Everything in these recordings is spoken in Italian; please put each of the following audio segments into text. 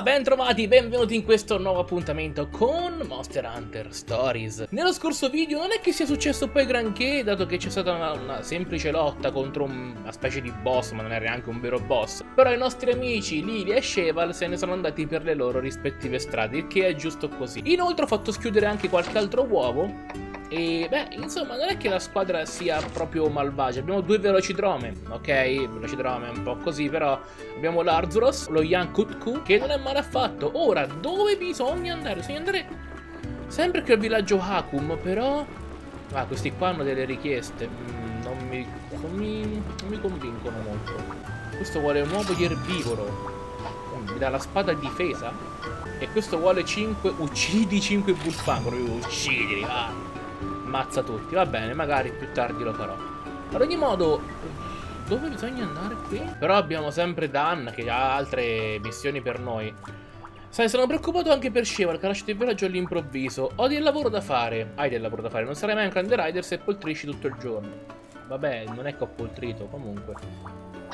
Aloha, ben trovati, benvenuti in questo nuovo appuntamento con Monster Hunter Stories. Nello scorso video non è che sia successo poi granché, dato che c'è stata una, una, semplice lotta contro una specie di boss, ma non era neanche un vero boss. Però i nostri amici Lilia e Sheval se ne sono andati per le loro rispettive strade, il che è giusto così. Inoltre ho fatto schiudere anche qualche altro uovo e beh, insomma, non è che la squadra sia proprio malvagia. Abbiamo due velocidrome, ok? Velocidrome un po' così, però abbiamo l'Arzuros, lo Yankutku, che non è male affatto. Ora, dove bisogna andare? Bisogna andare sempre qui al villaggio Hakum, però... Ah, questi qua hanno delle richieste. Mm, non, mi, non, mi, non mi convincono molto. Questo vuole un uovo di erbivoro. Mi dà la spada difesa. E questo vuole 5... Uccidi 5 bullfangro. Uccidili, va ammazza tutti. Va bene, magari più tardi lo farò. Ad ogni modo, dove bisogna andare qui? Però abbiamo sempre Dan che ha altre missioni per noi. Sai, sono preoccupato anche per Sheval che ha lasciato il villaggio all'improvviso. Ho del lavoro da fare. Hai del lavoro da fare. Non sarai mai un grande rider se poltrisci tutto il giorno. Vabbè, non è che ho poltrito, comunque.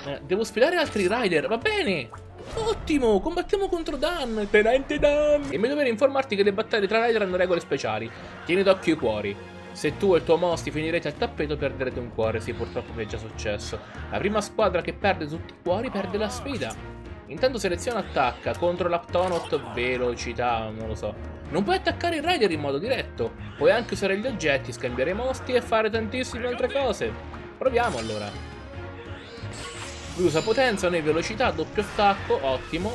Eh, devo sfidare altri rider, va bene! Ottimo, combattiamo contro Dan, tenente Dan! E mi dovere informarti che le battaglie tra rider hanno regole speciali. Tieni d'occhio i cuori. Se tu e il tuo mosti finirete al tappeto perderete un cuore, sì purtroppo mi è già successo. La prima squadra che perde tutti i cuori perde la sfida. Intanto seleziona attacca contro l'Aptonot velocità, non lo so. Non puoi attaccare il rider in modo diretto, puoi anche usare gli oggetti, scambiare i mosti e fare tantissime altre cose. Proviamo allora. Lui usa potenza, noi velocità, doppio attacco, ottimo.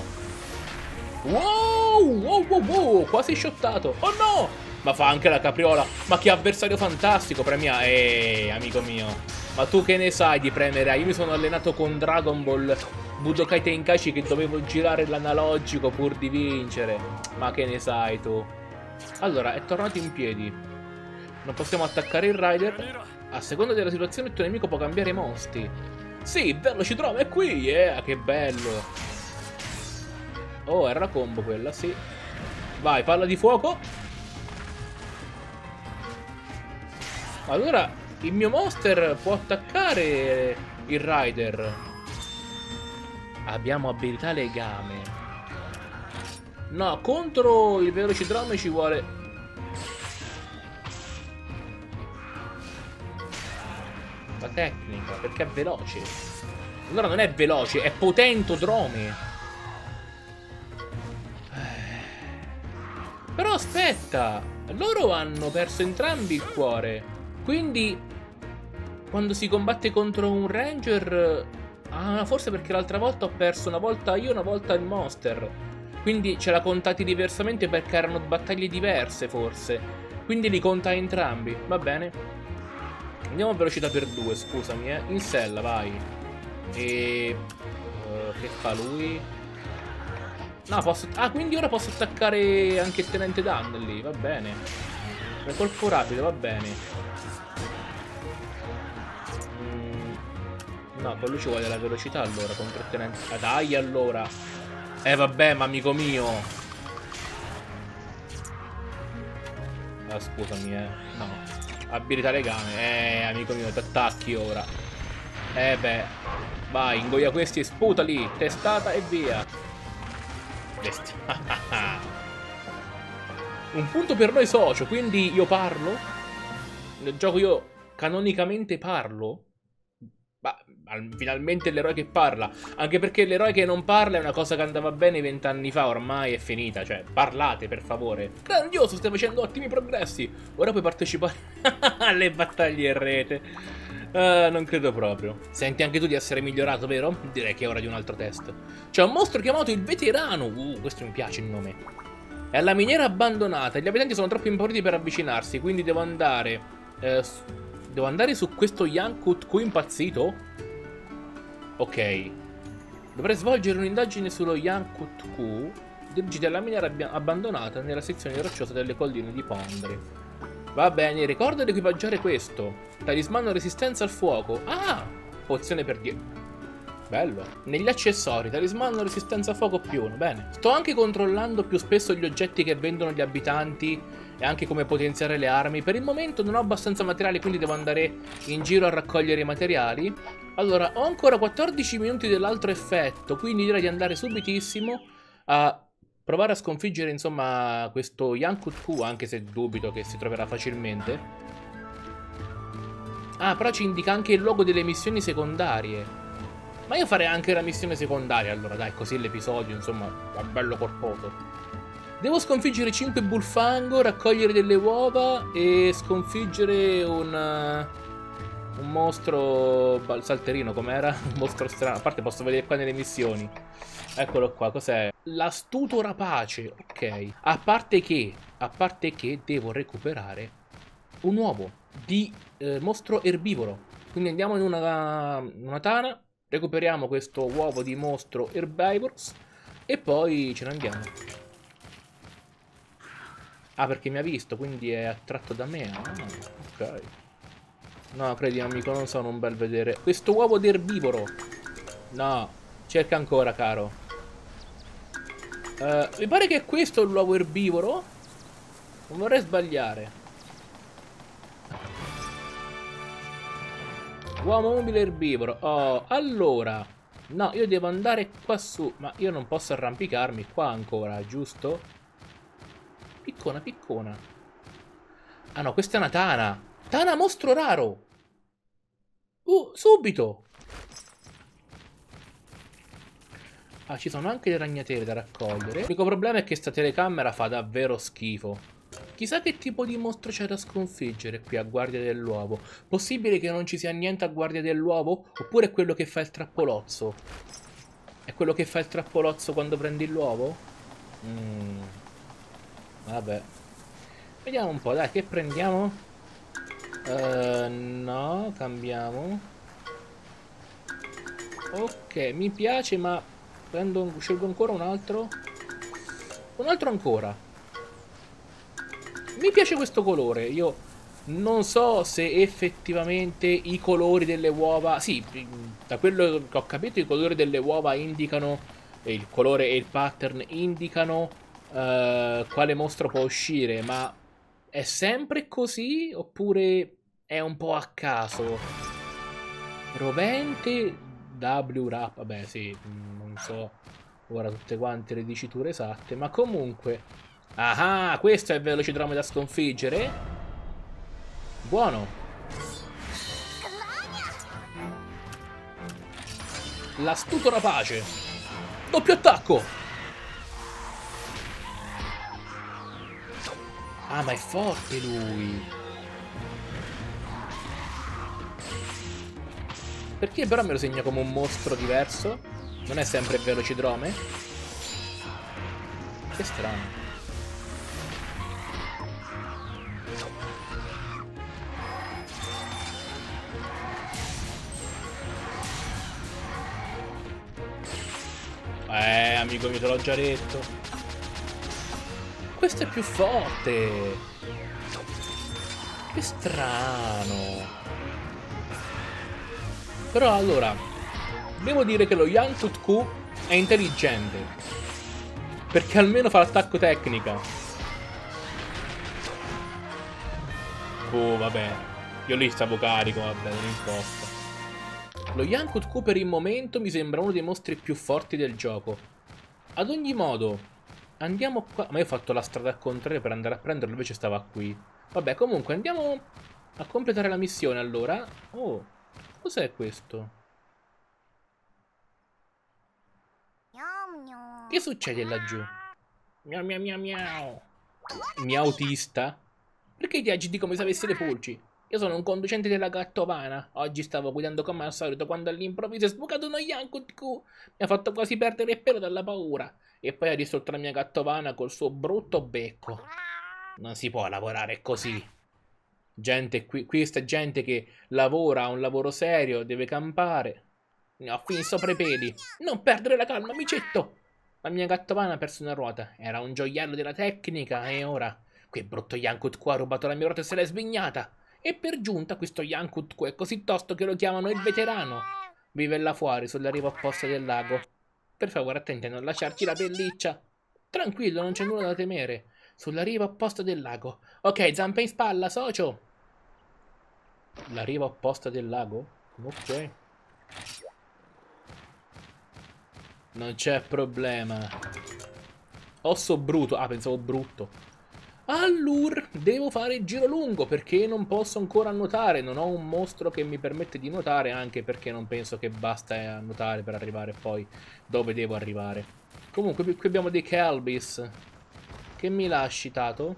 Wow, wow, wow, wow, quasi shottato. Oh no! Ma fa anche la capriola. Ma che avversario fantastico, premia. Ehi, amico mio. Ma tu che ne sai di premere? Io mi sono allenato con Dragon Ball Budokai Tenkaichi che dovevo girare l'analogico pur di vincere. Ma che ne sai tu? Allora, è tornato in piedi. Non possiamo attaccare il Rider. A seconda della situazione il tuo nemico può cambiare i mosti. Sì, Velocitrome è qui! Yeah, che bello! Oh, era la combo quella, sì. Vai, palla di fuoco. Allora, il mio monster può attaccare il rider. Abbiamo abilità legame. No, contro il velocidrome ci vuole... La tecnica, perché è veloce. Allora non è veloce, è potentodrome. Eh. Però aspetta, loro hanno perso entrambi il cuore. Quindi, quando si combatte contro un ranger... Ah, forse perché l'altra volta ho perso una volta io, una volta il monster. Quindi ce l'ha contati diversamente perché erano battaglie diverse, forse. Quindi li conta entrambi, va bene. Andiamo a velocità per due, scusami, eh. In sella, vai. E... Uh, che fa lui? No, posso... Ah, quindi ora posso attaccare anche il tenente Dan lì, va bene. Per colpo rapido, va bene. No, con lui ci vuole la velocità allora, tenente. Ah, dai allora. Eh vabbè, ma amico mio. Ah, scusami, eh. No. Abilità legame. Eh, amico mio, ti attacchi ora. Eh beh. Vai, ingoia questi e sputali. Testata e via. Bestia. Un punto per noi socio, quindi io parlo. Nel gioco io canonicamente parlo. Finalmente l'eroe che parla. Anche perché l'eroe che non parla è una cosa che andava bene vent'anni fa, ormai è finita. Cioè, parlate per favore. Grandioso, stai facendo ottimi progressi. Ora puoi partecipare alle battaglie in rete. Uh, non credo proprio. Senti anche tu di essere migliorato, vero? Direi che è ora di un altro test. C'è un mostro chiamato il veterano. Uh, questo mi piace il nome. È alla miniera abbandonata. Gli abitanti sono troppo impauriti per avvicinarsi, quindi devo andare... Eh, Devo andare su questo Yankut qui impazzito? Ok. Dovrei svolgere un'indagine sullo Yankut Q. Dirigiti alla miniera abbandonata nella sezione rocciosa delle colline di Pondri. Va bene, ricorda di equipaggiare questo. Talismano resistenza al fuoco. Ah! Pozione per 10. Bello. Negli accessori, talismano resistenza a fuoco più 1. Bene. Sto anche controllando più spesso gli oggetti che vendono gli abitanti e anche come potenziare le armi. Per il momento non ho abbastanza materiali, quindi devo andare in giro a raccogliere i materiali. Allora, ho ancora 14 minuti dell'altro effetto, quindi direi di andare subitissimo a provare a sconfiggere, insomma, questo Yankut Q, anche se dubito che si troverà facilmente. Ah, però ci indica anche il luogo delle missioni secondarie. Ma io farei anche la missione secondaria, allora, dai, così l'episodio, insomma, è bello corposo. Devo sconfiggere 5 bulfango, raccogliere delle uova e sconfiggere un... Un mostro salterino, com'era? Un mostro strano. A parte posso vedere qua nelle missioni. Eccolo qua, cos'è? L'astuto rapace. Ok. A parte che, a parte che devo recuperare un uovo di eh, mostro erbivoro. Quindi andiamo in una, una tana, recuperiamo questo uovo di mostro herbivores e poi ce ne andiamo. Ah, perché mi ha visto, quindi è attratto da me. Ah, ok. No, credi amico, non sono un bel vedere. Questo uovo d'erbivoro. No, cerca ancora, caro. Uh, mi pare che è questo l'uovo erbivoro. Non vorrei sbagliare. Uomo mobile erbivoro. Oh, allora. No, io devo andare qua su. Ma io non posso arrampicarmi qua ancora, giusto? Piccona, piccona. Ah no, questa è una tana. Tana mostro raro! Uh, subito! Ah, ci sono anche le ragnatele da raccogliere. L'unico problema è che sta telecamera fa davvero schifo. Chissà che tipo di mostro c'è da sconfiggere qui a Guardia dell'Uovo. Possibile che non ci sia niente a Guardia dell'Uovo? Oppure quello che fa il trappolozzo? È quello che fa il trappolozzo quando prendi l'uovo? Mm. Vabbè. Vediamo un po', dai, che prendiamo? Uh, no, cambiamo. Ok, mi piace, ma prendo, scelgo ancora un altro. Un altro ancora. Mi piace questo colore. Io non so se effettivamente i colori delle uova... Sì, da quello che ho capito i colori delle uova indicano... Il colore e il pattern indicano uh, quale mostro può uscire, ma è sempre così oppure è un po' a caso? Rovente W rap, vabbè sì, non so ora tutte quante le diciture esatte, ma comunque... Ah, questo è il velocidrome da sconfiggere? Buono. L'astuto rapace. Doppio attacco. Ah, ma è forte lui. Perché però me lo segna come un mostro diverso? Non è sempre velocidrome? Che strano. Eh, amico mio, te l'ho già detto. Questo è più forte. Che strano. Però allora, devo dire che lo Yankut Q è intelligente. Perché almeno fa l'attacco tecnica. Oh, vabbè. Io lì stavo carico, vabbè, non importa. Lo Yankut Q per il momento mi sembra uno dei mostri più forti del gioco. Ad ogni modo, Andiamo qua. Ma io ho fatto la strada al contrario per andare a prenderlo, invece stava qui. Vabbè, comunque andiamo a completare la missione allora. Oh, cos'è questo? Che succede laggiù? Miau miau miau miau. Miautista? Perché ti agiti come se avessi le pulci? Io sono un conducente della gattovana. Oggi stavo guidando come al solito quando all'improvviso è sbucato uno Yankut Q. Mi ha fatto quasi perdere il pelo dalla paura. E poi ha distrutto la mia gattovana col suo brutto becco. Non si può lavorare così. Gente qui, questa gente che lavora a un lavoro serio, deve campare. Ne ho fin sopra i peli. Non perdere la calma, amicetto. La mia gattovana ha perso una ruota. Era un gioiello della tecnica e ora... Quel brutto Yankut qua ha rubato la mia ruota e se l'è svignata. E per giunta questo Yankut qua è così tosto che lo chiamano il veterano. Vive là fuori, sulla riva opposta del lago. Per favore, attenti a non lasciarci la pelliccia. Tranquillo, non c'è nulla da temere. Sulla riva opposta del lago. Ok, zampe in spalla, socio. La riva opposta del lago? Ok. Non c'è problema. Osso bruto. Ah, pensavo brutto. Allora, devo fare il giro lungo perché non posso ancora nuotare. Non ho un mostro che mi permette di nuotare, anche perché non penso che basta nuotare per arrivare poi dove devo arrivare. Comunque, qui abbiamo dei Kelbis. Che mi lasci, Tato?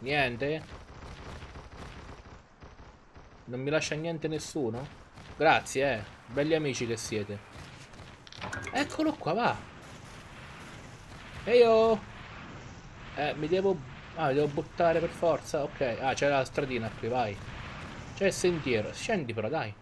Niente? Non mi lascia niente nessuno? Grazie, eh. Belli amici che siete. Eccolo qua, va. Ehi, oh. Eh, mi devo... Ah, mi devo buttare per forza? Ok. Ah, c'è la stradina qui, vai. C'è il sentiero. Scendi però, dai.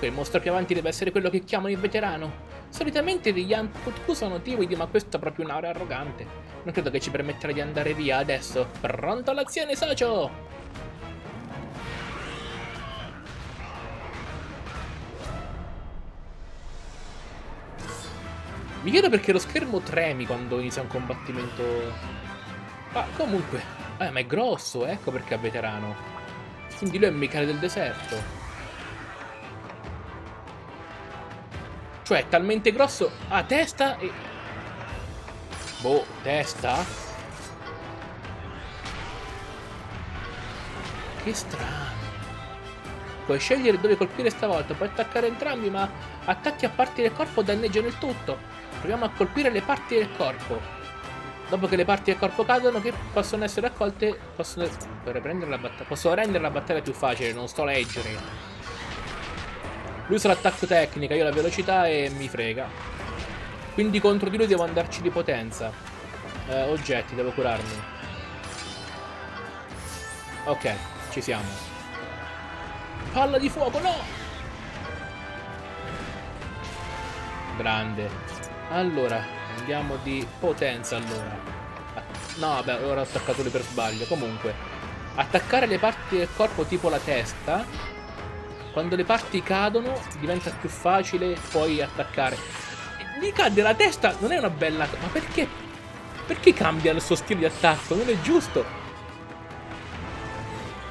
Il mostro più avanti deve essere quello che chiamano il veterano. Solitamente gli Yankutku sono timidi, ma questo è proprio un'area arrogante. Non credo che ci permetterà di andare via adesso. Pronto all'azione, socio! Mi chiedo perché lo schermo tremi quando inizia un combattimento. Ma comunque. Eh, ma è grosso, ecco perché è veterano. Quindi lui è Michele del deserto. Cioè, è talmente grosso. Ah, testa e. Boh, testa? Che strano. Puoi scegliere dove colpire stavolta, puoi attaccare entrambi, ma attacchi a parti del corpo danneggiano il tutto. Proviamo a colpire le parti del corpo. Dopo che le parti del corpo cadono, che possono essere raccolte, possono, possono rendere la battaglia più facile, non sto a leggere. Lui usa l'attacco tecnica, io la velocità e mi frega. Quindi contro di lui devo andarci di potenza. Eh, oggetti, devo curarmi. Ok, ci siamo. Palla di fuoco, no! Grande. Allora, andiamo di potenza allora. No, vabbè, ora ho attaccato lui per sbaglio. Comunque, attaccare le parti del corpo tipo la testa. Quando le parti cadono diventa più facile poi attaccare. Gli cade la testa, non è una bella... Ma perché? Perché cambia il suo stile di attacco? Non è giusto.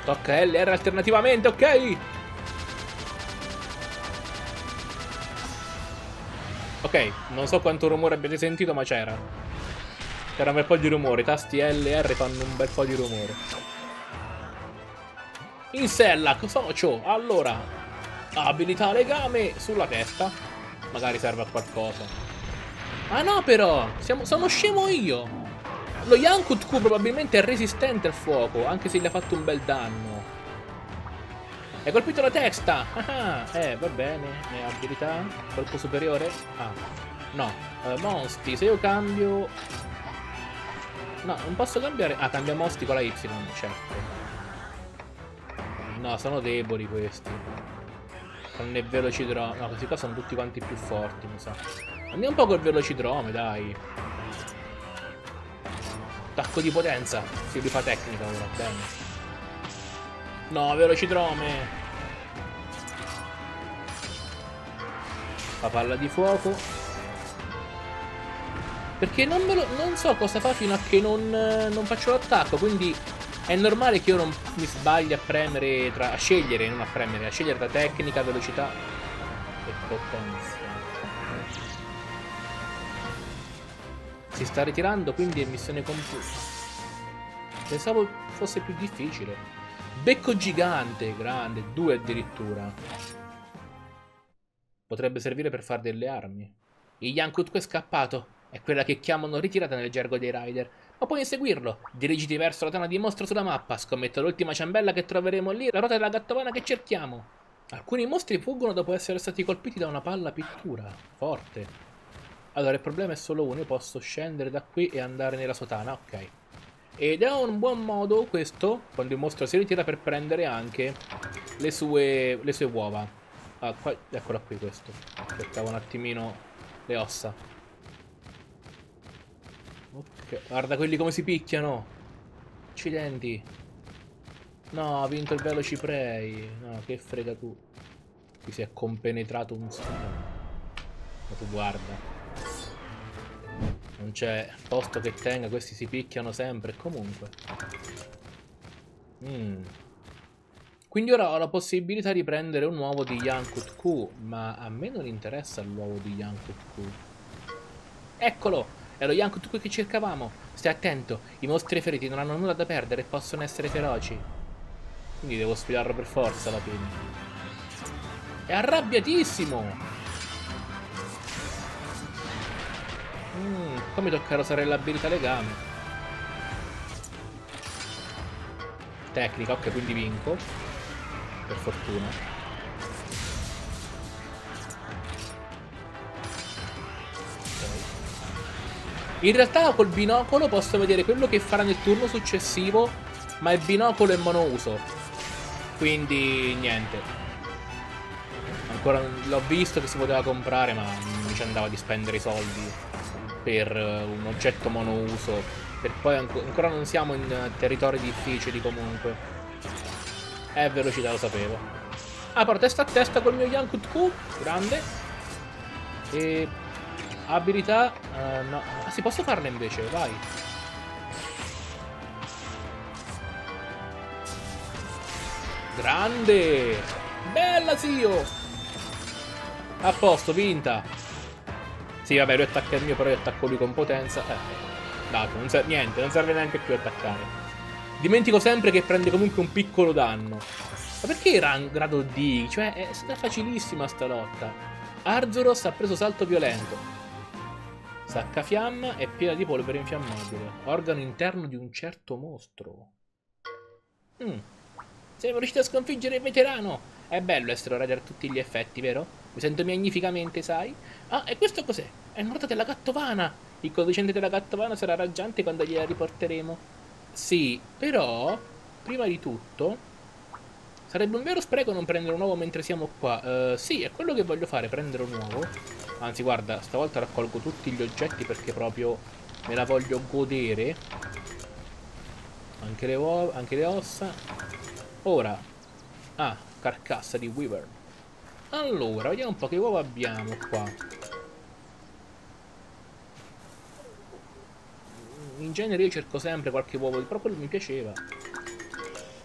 Tocca LR alternativamente, ok? Ok, non so quanto rumore abbiate sentito, ma c'era. C'era un bel po' di rumore. I tasti L e R fanno un bel po' di rumore. In sella, socio. Allora, abilità legame sulla testa. Magari serve a qualcosa. Ah no, però. Siamo, sono scemo io. Lo Yankut Q probabilmente è resistente al fuoco, anche se gli ha fatto un bel danno. Hai colpito la testa! Ah, eh, va bene. E abilità? Colpo superiore? Ah, no. Uh, mosti, se io cambio... No, non posso cambiare... Ah, cambia mosti con la Y, certo. No, sono deboli questi. Con il velocidrome. No, questi qua sono tutti quanti più forti, mi sa. Andiamo un po' col velocidrome, dai. Attacco di potenza. Si li fa tecnica ora, bene. No, velocidrome. La palla di fuoco. Perché non, lo, non, so cosa fa fino a che non, non faccio l'attacco, quindi è normale che io non mi sbagli a premere, tra, a scegliere, non a premere, a scegliere tra tecnica, velocità e potenza. Si sta ritirando, quindi è missione compiuta. Pensavo fosse più difficile. Becco gigante, grande, due addirittura. Potrebbe servire per fare delle armi. Il Yankutku è scappato. È quella che chiamano ritirata nel gergo dei rider. Ma puoi inseguirlo. Dirigiti verso la tana di mostro sulla mappa. Scommetto l'ultima ciambella che troveremo lì, la ruota della gattovana che cerchiamo. Alcuni mostri fuggono dopo essere stati colpiti da una palla pittura. Forte. Allora, il problema è solo uno. Io posso scendere da qui e andare nella sotana. Ok. Ed è un buon modo questo, quando il mostro si ritira, per prendere anche le sue, le sue uova. Ah, qua, eccola qui questo. Aspettavo un attimino le ossa. Ok, guarda quelli come si picchiano. Accidenti. No, ha vinto il velo ciprei. No, che frega tu. Ti si è compenetrato un sogno. Ma tu guarda. Non c'è posto che tenga, questi si picchiano sempre. Comunque. Mm. Quindi ora ho la possibilità di prendere un uovo di Yankut Q, ma a me non interessa l'uovo di Yankut Q. Eccolo! È lo Yankut Q che cercavamo. Stai attento, i mostri feriti non hanno nulla da perdere e possono essere feroci. Quindi devo sfidarlo per forza alla fine. È arrabbiatissimo! Mm, poi mi tocca usare l'abilità legame. Tecnica, ok, quindi vinco per fortuna. In realtà col binocolo posso vedere quello che farà nel turno successivo, ma il binocolo è monouso. Quindi niente. Ancora l'ho visto che si poteva comprare, ma non ci andava di spendere i soldi per un oggetto monouso. Per poi ancora non siamo in territori difficili comunque. Eh, velocità lo sapevo. Ah, però testa a testa col mio Yankut Q. Grande. E... Abilità... Uh, no. Ah, si posso farne invece, vai. Grande! Bella, zio! A posto, vinta. Sì, vabbè, lui attacca il mio, però io attacco lui con potenza. Eh, dato, non serve, niente, non serve neanche più attaccare. Dimentico sempre che prende comunque un piccolo danno. Ma perché era in grado D? Cioè, è stata facilissima sta lotta. Arzuros ha preso salto violento. Sacca fiamma è piena di polvere infiammabile. Organo interno di un certo mostro. Mm. Siamo riusciti a sconfiggere il veterano. È bello essere raid a tutti gli effetti, vero? Mi sento magnificamente, sai? Ah, e questo cos'è? È una nota della gattovana. Il coefficiente della gattovana sarà raggiante quando gliela riporteremo. Sì, però, prima di tutto, sarebbe un vero spreco non prendere un uovo mentre siamo qua. Uh, sì, è quello che voglio fare, prendere un uovo. Anzi, guarda, stavolta raccolgo tutti gli oggetti perché proprio me la voglio godere. Anche le uova, anche le ossa. Ora. Ah, carcassa di Weaver. Allora, vediamo un po' che uova abbiamo qua. In genere io cerco sempre qualche uovo, però quello mi piaceva.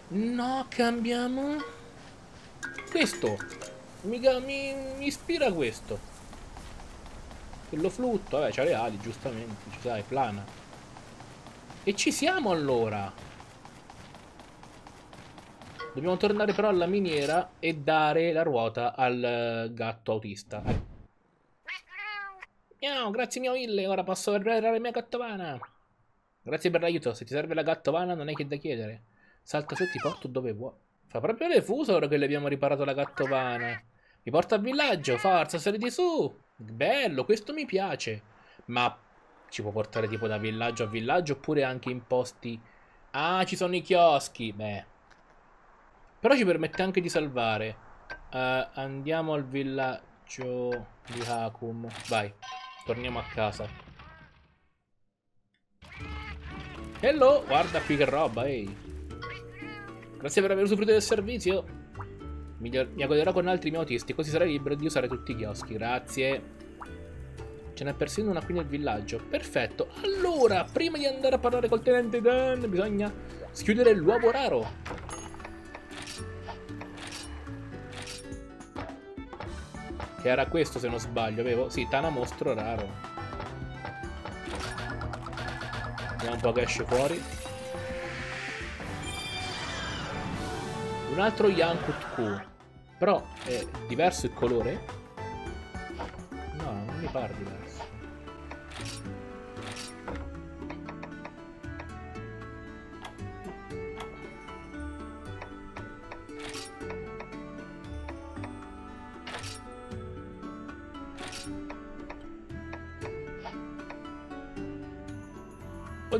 No, cambiamo. Questo. Mi, mi, mi ispira questo. Quello flutto, vabbè, c'ha le ali, giustamente, ci sai, plana. E ci siamo allora. Dobbiamo tornare però alla miniera e dare la ruota al gatto autista. Miau, grazie mio mille, ora posso vedere la mia gattovana. Grazie per l'aiuto, se ti serve la gattovana non hai che da chiedere. Salta su ti porto dove vuoi. Fa proprio le fuso ora che le abbiamo riparato la gattovana. Mi porta al villaggio, forza, saliti su. Bello, questo mi piace. Ma ci può portare tipo da villaggio a villaggio oppure anche in posti... Ah, ci sono i chioschi. Beh. Però ci permette anche di salvare. Uh, andiamo al villaggio di Hakum. Vai, torniamo a casa. Hello, guarda qui che roba, ehi. Grazie per aver usufruito del servizio. Mi, mi con altri miei autisti, così sarai libero di usare tutti i chioschi. Grazie. Ce n'è persino una qui nel villaggio. Perfetto. Allora, prima di andare a parlare col tenente Dan, bisogna schiudere l'uovo raro. Che era questo, se non sbaglio, avevo? Sì, Tana mostro raro. Vediamo un po' che esce fuori. Un altro Yankut Q. Però è diverso il colore? No, non mi pare diverso.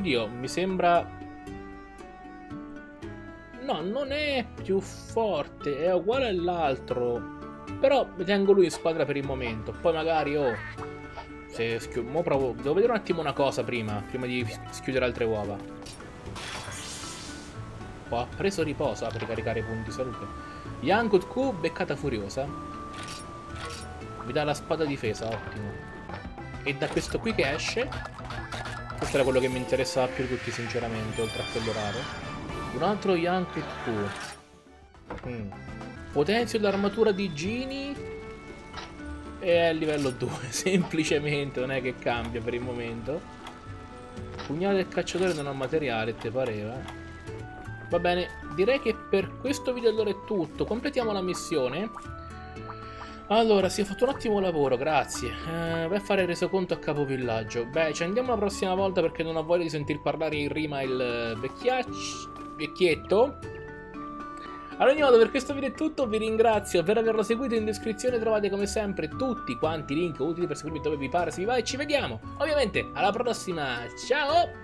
Oddio, mi sembra... No, non è più forte, è uguale all'altro. Però tengo lui in squadra per il momento. Poi magari, oh... Se schio... Provo... Devo vedere un attimo una cosa prima, prima di schiudere altre uova. Ho preso riposo per ricaricare i punti salute. Yankut Q, beccata furiosa. Mi dà la spada difesa, ottimo. E da questo qui che esce questo era quello che mi interessava più di tutti sinceramente, oltre a quello raro. Un altro Yankee Q. Mm. Potenzio l'armatura di Gini e è livello 2, semplicemente, non è che cambia per il momento. Pugnale del cacciatore non ha materiale, te pareva? Va bene, direi che per questo video allora è tutto. Completiamo la missione. Allora, si è fatto un ottimo lavoro, grazie. Eh, vai a fare il resoconto a capovillaggio. Beh, ci andiamo la prossima volta perché non ho voglia di sentir parlare in rima il vecchiaccio... vecchietto. Ad ogni modo, per questo video è tutto, vi ringrazio per averlo seguito, in descrizione trovate come sempre tutti quanti i link utili per seguirmi dove vi pare, se vi va e ci vediamo, ovviamente, alla prossima, ciao!